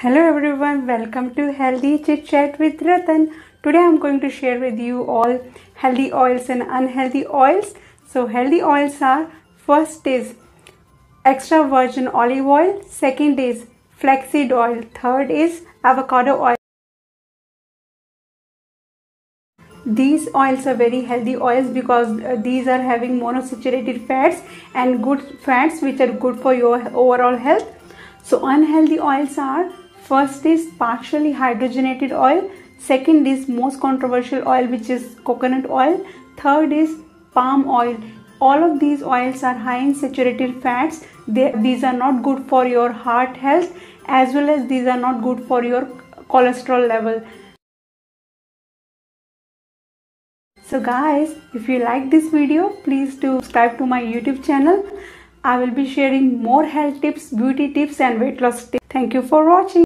Hello everyone, welcome to Healthy Chit Chat with Ratan. Today I'm going to share with you all healthy oils and unhealthy oils. So healthy oils are first is extra virgin olive oil, second is flaxseed oil, third is avocado oil. These oils are very healthy oils because uh, these are having monosaturated fats and good fats which are good for your overall health. So unhealthy oils are First is partially hydrogenated oil. Second is most controversial oil which is coconut oil. Third is palm oil. All of these oils are high in saturated fats. They, these are not good for your heart health as well as these are not good for your cholesterol level. So guys, if you like this video, please do subscribe to my YouTube channel. I will be sharing more health tips, beauty tips and weight loss tips. Thank you for watching.